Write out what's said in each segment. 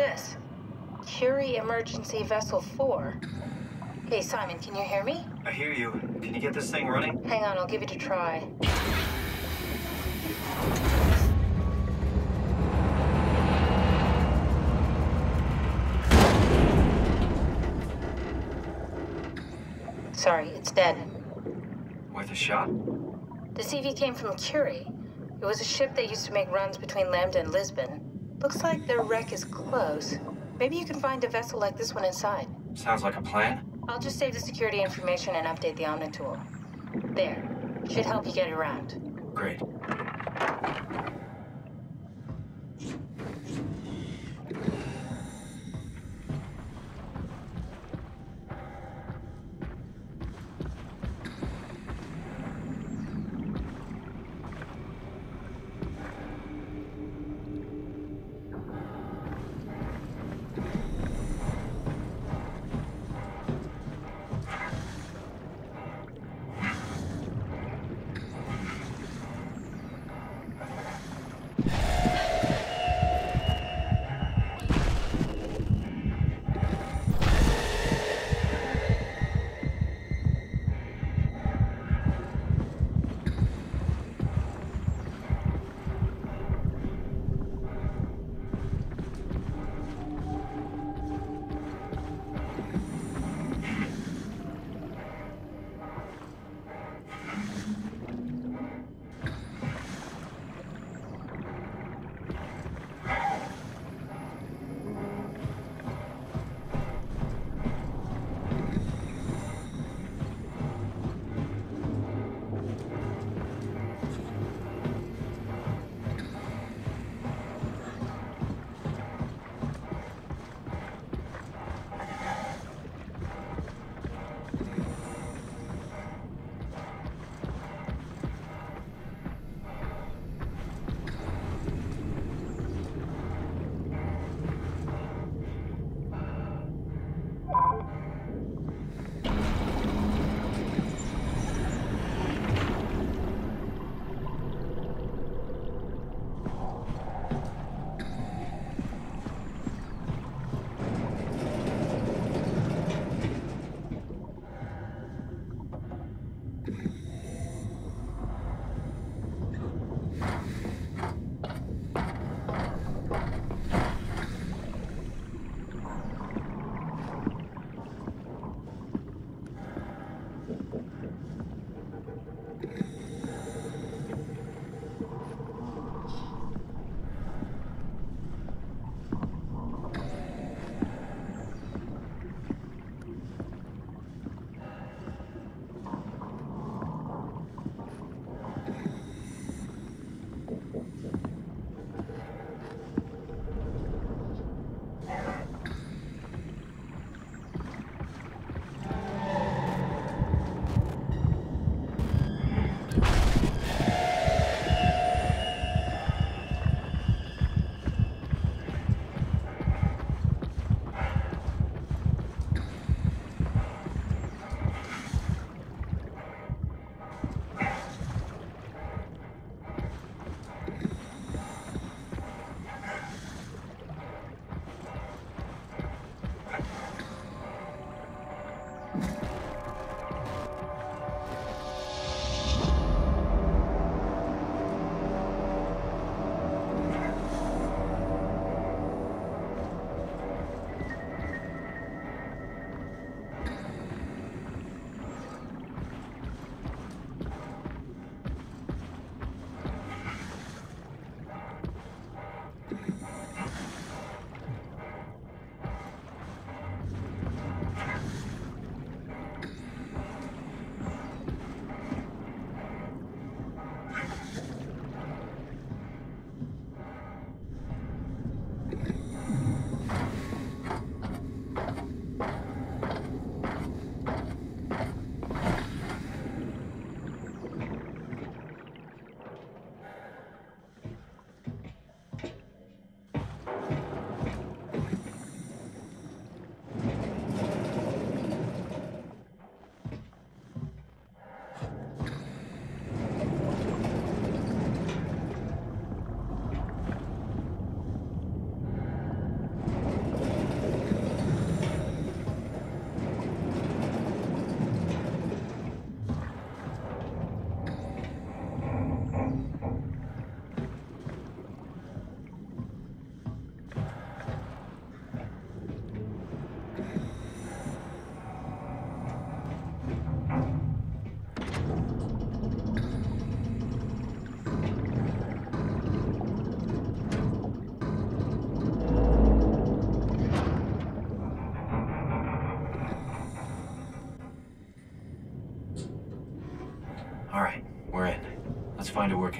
This? Curie Emergency Vessel 4. Hey, Simon, can you hear me? I hear you. Can you get this thing running? Hang on, I'll give it a try. Sorry, it's dead. Worth a shot? The CV came from Curie. It was a ship that used to make runs between Lambda and Lisbon. Looks like their wreck is close. Maybe you can find a vessel like this one inside. Sounds like a plan. I'll just save the security information and update the Omni tool. There. Should help you get around. Great.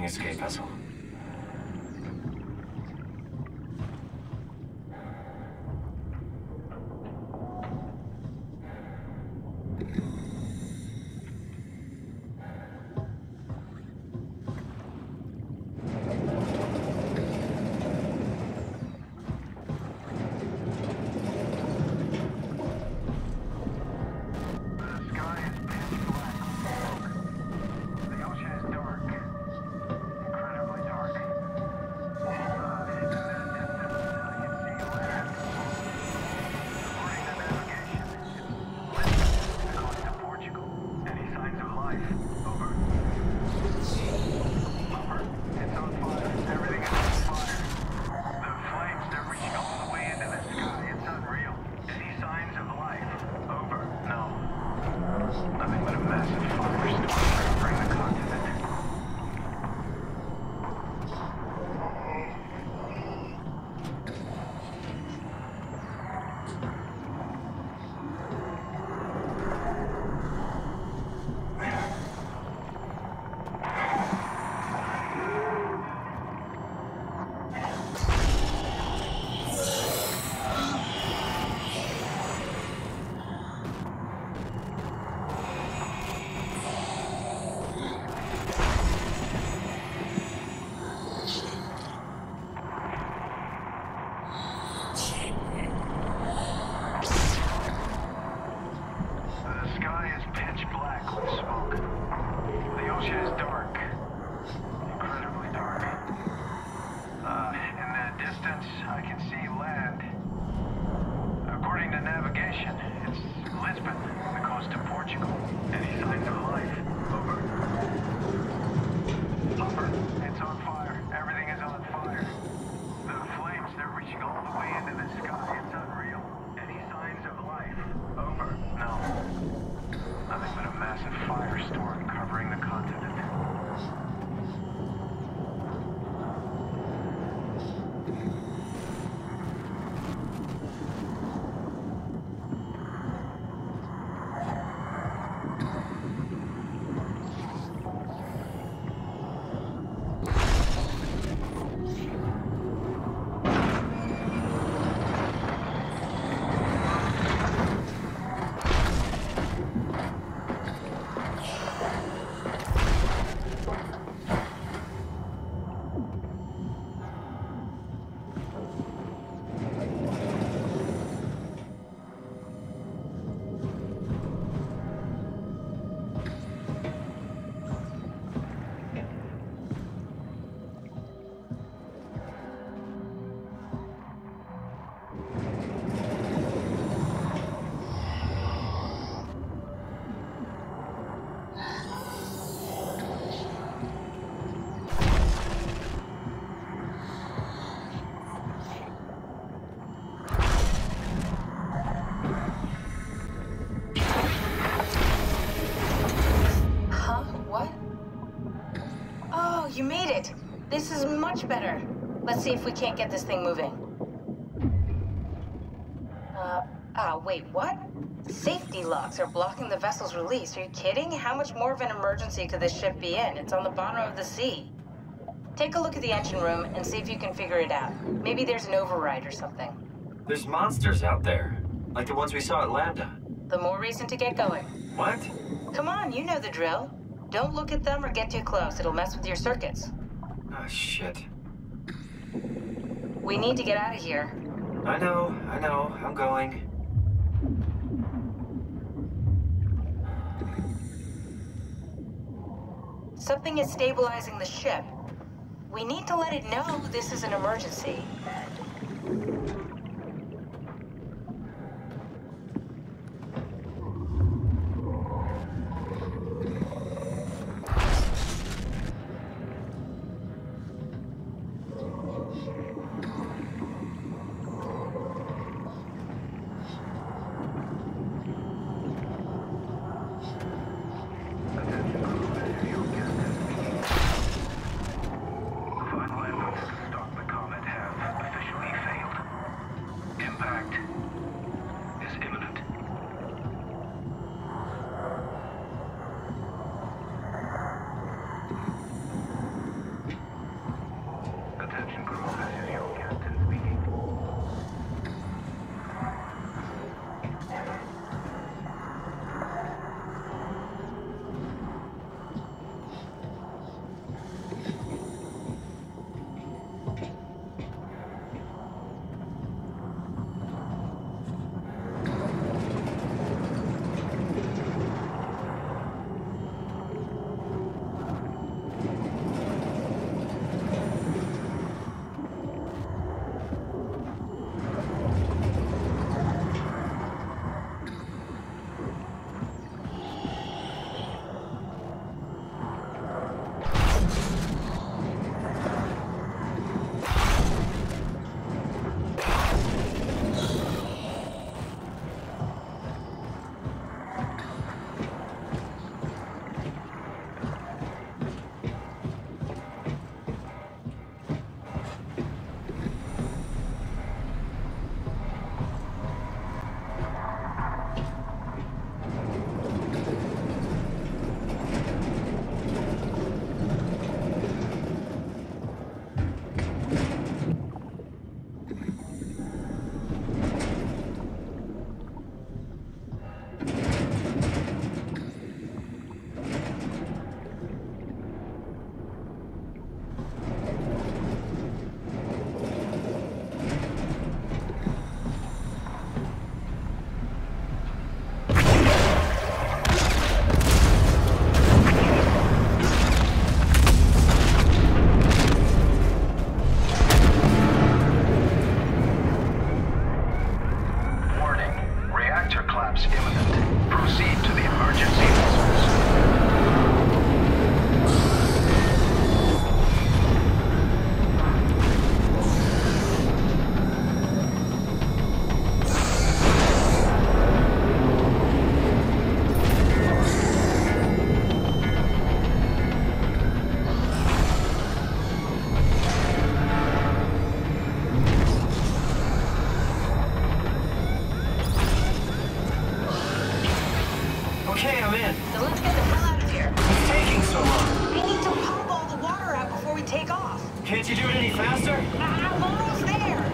Find a working escape vessel. The to is much better. Let's see if we can't get this thing moving. Uh, ah, wait, what? Safety locks are blocking the vessel's release. Are you kidding? How much more of an emergency could this ship be in? It's on the bottom of the sea. Take a look at the engine room and see if you can figure it out. Maybe there's an override or something. There's monsters out there, like the ones we saw at Lambda. The more reason to get going. What? Come on, you know the drill. Don't look at them or get too close. It'll mess with your circuits. Shit. We need to get out of here. I know, I know. I'm going. Something is stabilizing the ship. We need to let it know this is an emergency. Come in. So let's get the hell out of here. It's taking so long. We need to pump all the water out before we take off. Can't you do it any faster? Uh-huh, I'm almost there.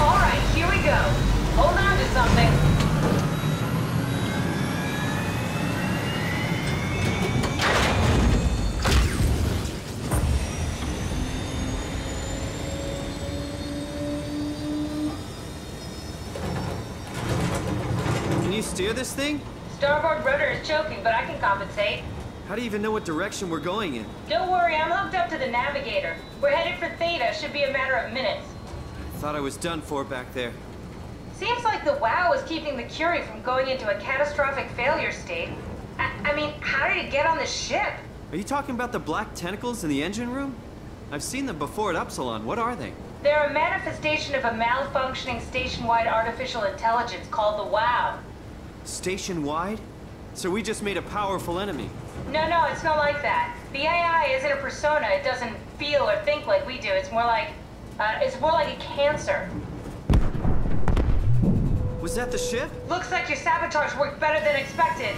All right, here we go. Hold on to something. Can you steer this thing? Starboard rudder is choking, but I can compensate. How do you even know what direction we're going in? Don't worry, I'm hooked up to the navigator. We're headed for Theta. Should be a matter of minutes. Thought I was done for back there. Seems like the WAU is keeping the Curie from going into a catastrophic failure state. I, I mean, how did it get on the ship? Are you talking about the black tentacles in the engine room? I've seen them before at Upsilon. What are they? They're a manifestation of a malfunctioning station-wide artificial intelligence called the WAU. Station-wide? So we just made a powerful enemy. No, no, it's not like that. The AI isn't a persona. It doesn't feel or think like we do. It's more like, uh, it's more like a cancer. Was that the ship? Looks like your sabotage worked better than expected.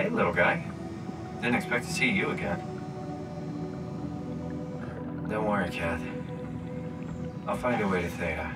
Hey, little guy. Didn't expect to see you again. Don't worry, Kath. I'll find a way to Theta.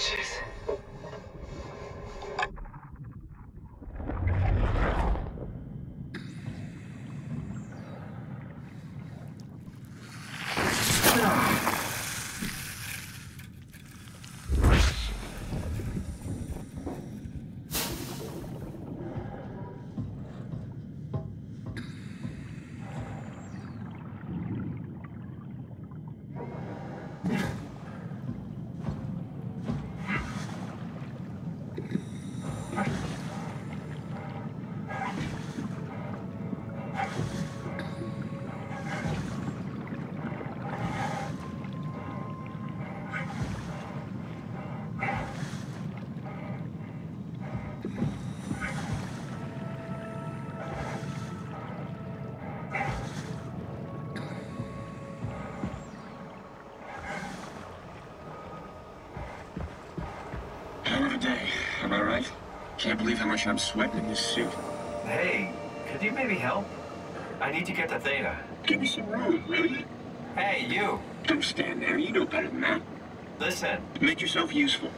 I have pictures. can't believe how much I'm sweating in this suit. Hey, could you maybe help? I need to get to Theta. Give me some room, will you? Hey, you! Don't stand there. You know better than that. Listen. Make yourself useful.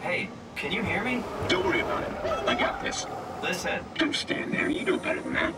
Hey, can you hear me? Don't worry about it. I got this. Listen. Don't stand there. You know better than that.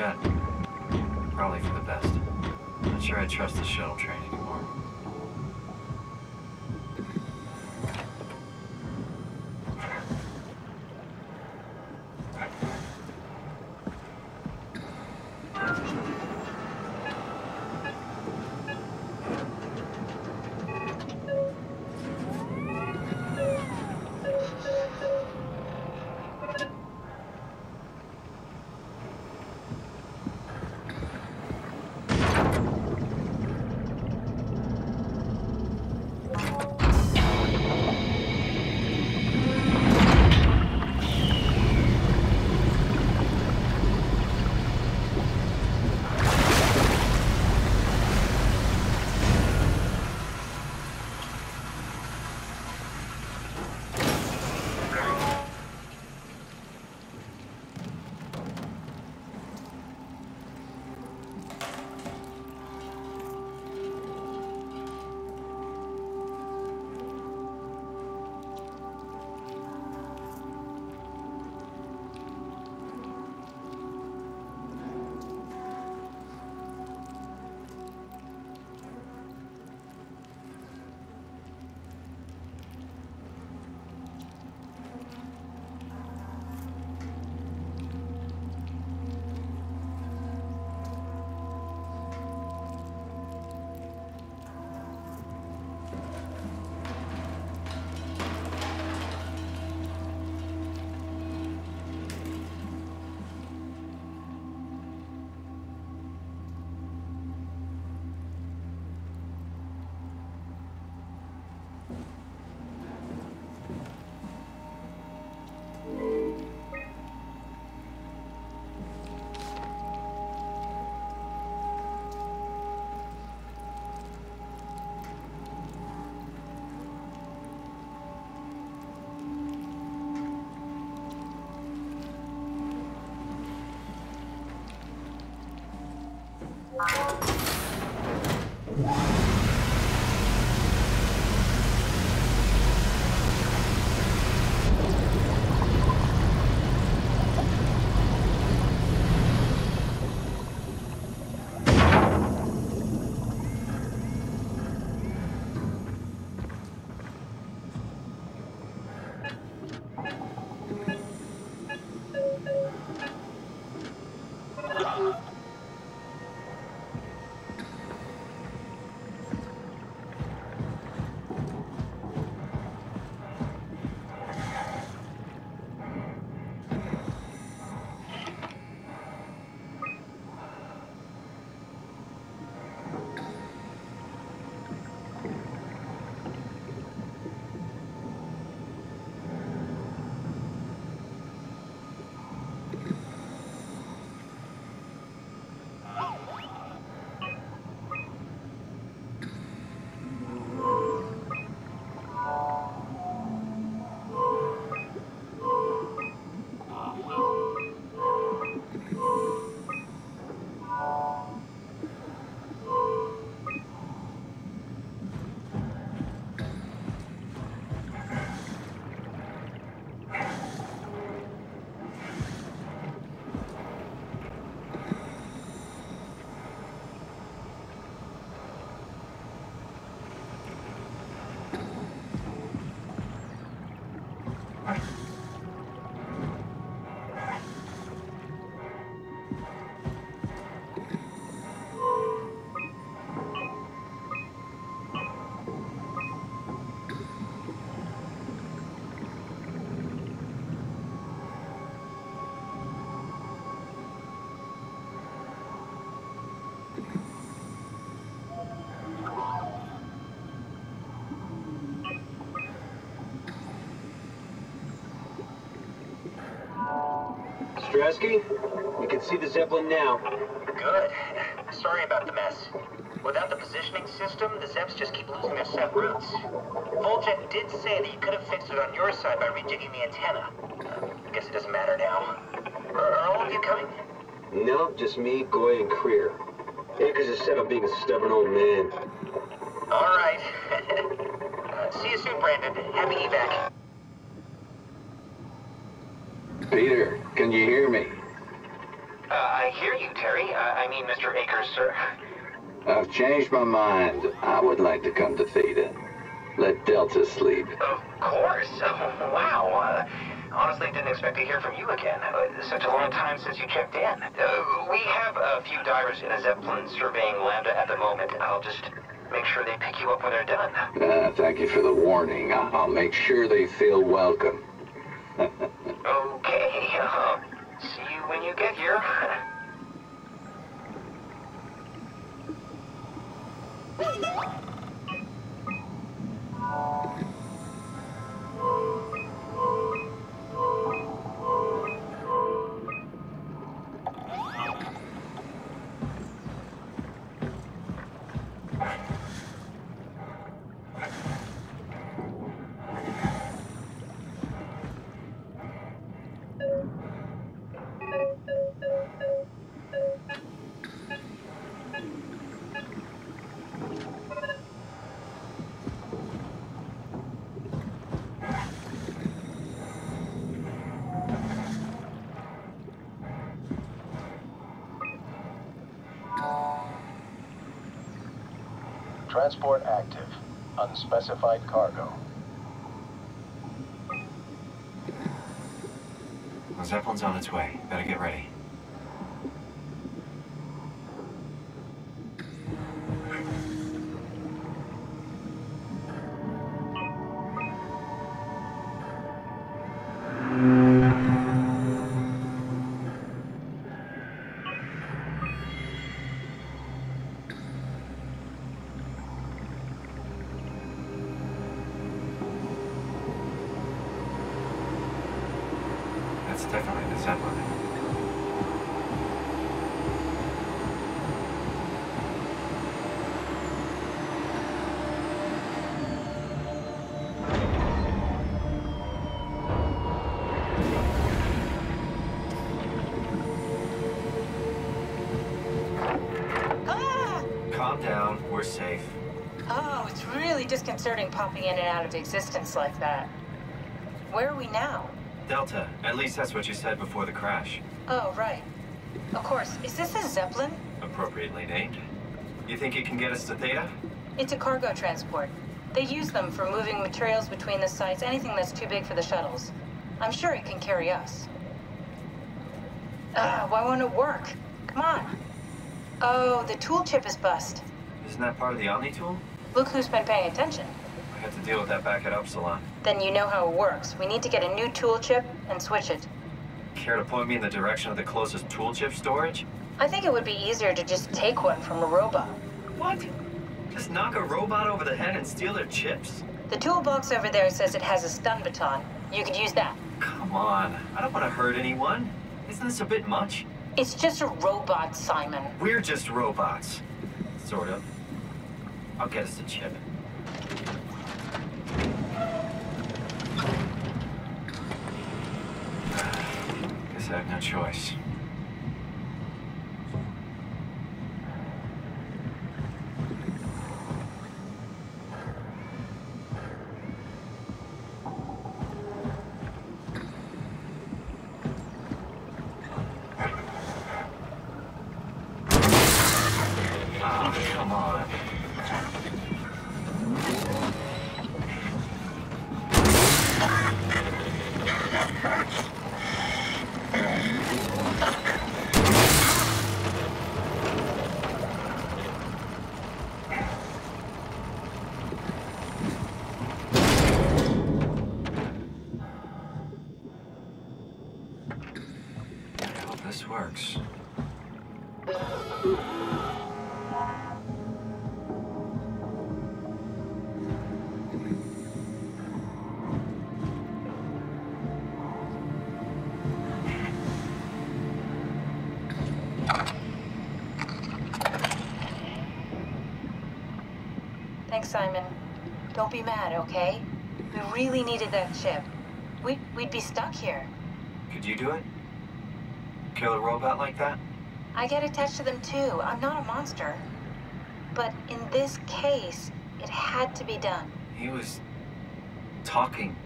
Shut. Probably for the best. Not sure I trust the shuttle train anymore. Stresky, you can see the Zeppelin now. Good. Sorry about the mess. Without the positioning system, the Zeps just keep losing their set routes. Voljet did say that you could have fixed it on your side by rejigging the antenna. Uh, I guess it doesn't matter now. Are, are all of you coming? No, just me, Goy, and Creer. Akers is set on being a stubborn old man. All right. uh, see you soon, Brandon. Happy evac. Peter, mean, Mr. Akers, sir. I've changed my mind. I would like to come to Theta. Let Delta sleep. Of course. Oh, wow. Uh, honestly, didn't expect to hear from you again. Uh, such a long time since you checked in. Uh, we have a few divers in a Zeppelin surveying Lambda at the moment. I'll just make sure they pick you up when they're done. Uh, thank you for the warning. I'll make sure they feel welcome. Okay. Uh, see you when you get here. Thank you. Transport active. Unspecified cargo. Zeppelin's on its way. Better get ready. Definitely the. Ah! Calm down. We're safe. Oh, it's really disconcerting popping in and out of existence like that. Where are we now? Delta. At least that's what you said before the crash. Oh, right. Of course. Is this a Zeppelin? Appropriately named. You think it can get us to Theta? It's a cargo transport. They use them for moving materials between the sites, anything that's too big for the shuttles. I'm sure it can carry us. Ah, why won't it work? Come on. Oh, the tool chip is bust. Isn't that part of the Omni tool? Look who's been paying attention. I had to deal with that back at Upsilon. Then you know how it works. We need to get a new tool chip and switch it. Care to point me in the direction of the closest tool chip storage? I think it would be easier to just take one from a robot. What? Just knock a robot over the head and steal their chips? The toolbox over there says it has a stun baton. You could use that. Come on. I don't want to hurt anyone. Isn't this a bit much? It's just a robot, Simon. We're just robots. Sort of. I'll get us a chip. Guess I have no choice. Thanks, Simon. Don't be mad, okay? We really needed that chip. We'd, we'd be stuck here. Could you do it? Kill a robot like that? I get attached to them too. I'm not a monster. But in this case, it had to be done. He was talking.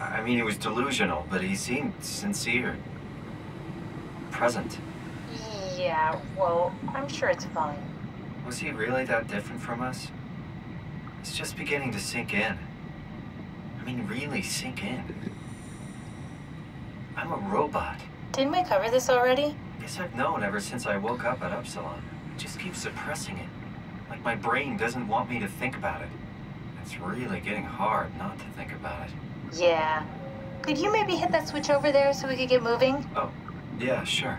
I mean, he was delusional, but he seemed sincere. Present. Yeah, well, I'm sure it's fine. Was he really that different from us? It's just beginning to sink in. I mean, really sink in. I'm a robot. Didn't we cover this already? Guess I've known ever since I woke up at Upsilon. I just keep suppressing it. Like my brain doesn't want me to think about it. It's really getting hard not to think about it. Yeah. Could you maybe hit that switch over there so we could get moving? Oh, yeah, sure.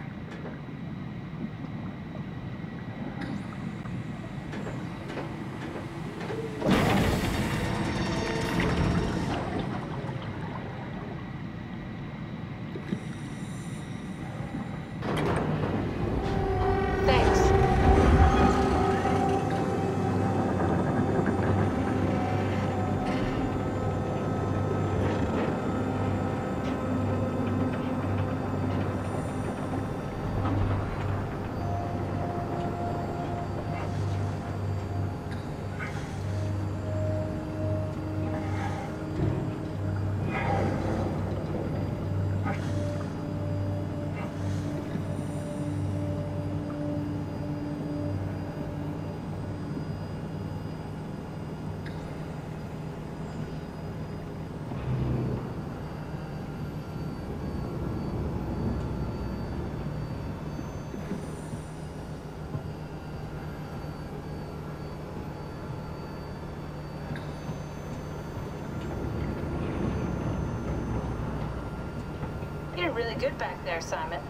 Good back there, Simon.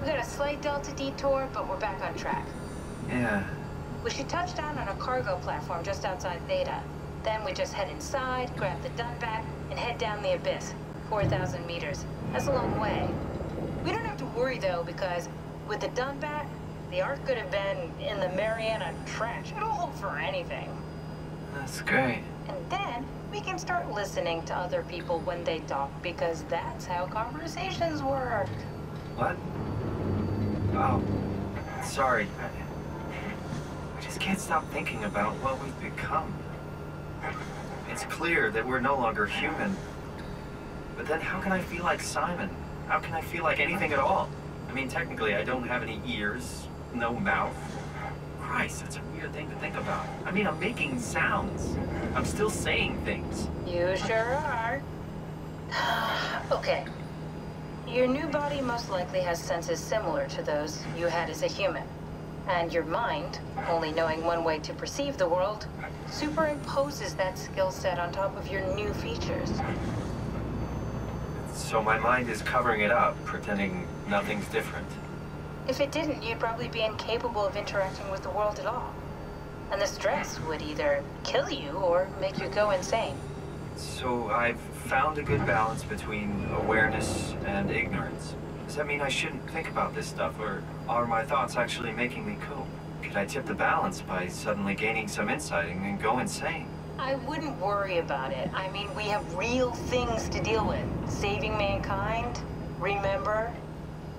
We got a slight delta detour, but we're back on track. Yeah. We should touch down on a cargo platform just outside Theta. Then we just head inside, grab the Dunbat, and head down the abyss. 4,000 meters. That's a long way. We don't have to worry, though, because with the Dunbat, the Ark could have been in the Mariana Trench. It'll hold for anything. That's great. We can start listening to other people when they talk, because that's how conversations work. What? Oh, sorry. I, I just can't stop thinking about what we've become. It's clear that we're no longer human. But then how can I feel like Simon? How can I feel like anything at all? I mean, technically, I don't have any ears, no mouth. Christ, that's a weird thing to think about. I mean, I'm making sounds. I'm still saying things. You sure are. okay. Your new body most likely has senses similar to those you had as a human. And your mind, only knowing one way to perceive the world, superimposes that skill set on top of your new features. So my mind is covering it up, pretending nothing's different. If it didn't, you'd probably be incapable of interacting with the world at all. And the stress would either kill you or make you go insane. So I've found a good balance between awareness and ignorance. Does that mean I shouldn't think about this stuff, or are my thoughts actually making me cool? Could I tip the balance by suddenly gaining some insight and then go insane? I wouldn't worry about it. I mean, we have real things to deal with. Saving mankind, remember?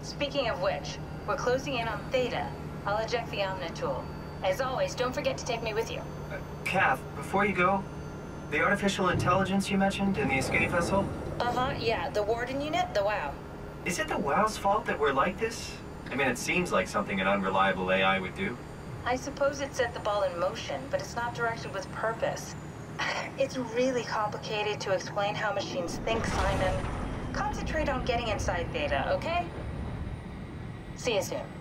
Speaking of which, we're closing in on Theta. I'll eject the Omnitool. As always, don't forget to take me with you. Kath, before you go, the artificial intelligence you mentioned in the escape vessel, Uh-huh, yeah, the Warden unit, the WAU. is it the WAU's fault that we're like this? I mean, it seems like something an unreliable AI would do. I suppose it set the ball in motion, but it's not directed with purpose. It's really complicated to explain how machines think, Simon. Concentrate on getting inside Theta, okay? See you soon.